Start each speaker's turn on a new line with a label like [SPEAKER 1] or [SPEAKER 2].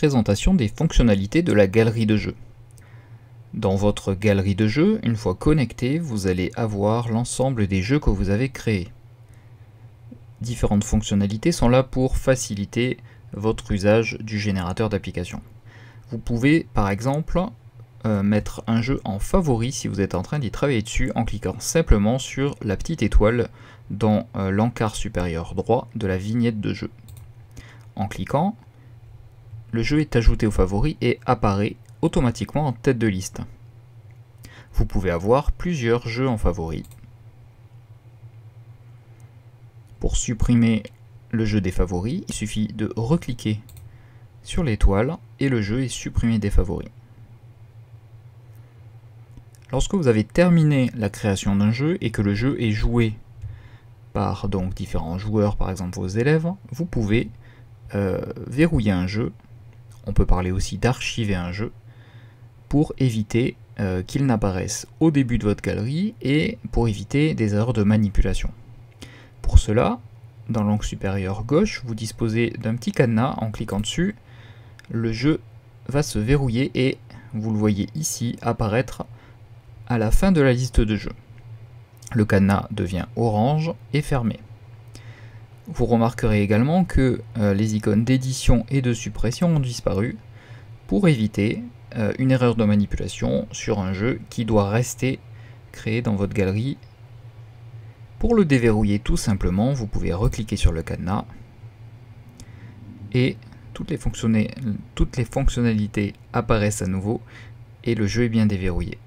[SPEAKER 1] présentation des fonctionnalités de la galerie de jeux. Dans votre galerie de jeux, une fois connecté, vous allez avoir l'ensemble des jeux que vous avez créés. Différentes fonctionnalités sont là pour faciliter votre usage du générateur d'applications. Vous pouvez par exemple euh, mettre un jeu en favori si vous êtes en train d'y travailler dessus en cliquant simplement sur la petite étoile dans euh, l'encart supérieur droit de la vignette de jeu. En cliquant, le jeu est ajouté au favori et apparaît automatiquement en tête de liste. Vous pouvez avoir plusieurs jeux en favori. Pour supprimer le jeu des favoris, il suffit de recliquer sur l'étoile et le jeu est supprimé des favoris. Lorsque vous avez terminé la création d'un jeu et que le jeu est joué par donc différents joueurs, par exemple vos élèves, vous pouvez euh, verrouiller un jeu. On peut parler aussi d'archiver un jeu pour éviter euh, qu'il n'apparaisse au début de votre galerie et pour éviter des erreurs de manipulation. Pour cela, dans l'angle supérieur gauche, vous disposez d'un petit cadenas. En cliquant dessus, le jeu va se verrouiller et vous le voyez ici apparaître à la fin de la liste de jeux. Le cadenas devient orange et fermé. Vous remarquerez également que euh, les icônes d'édition et de suppression ont disparu pour éviter euh, une erreur de manipulation sur un jeu qui doit rester créé dans votre galerie. Pour le déverrouiller tout simplement, vous pouvez recliquer sur le cadenas et toutes les, toutes les fonctionnalités apparaissent à nouveau et le jeu est bien déverrouillé.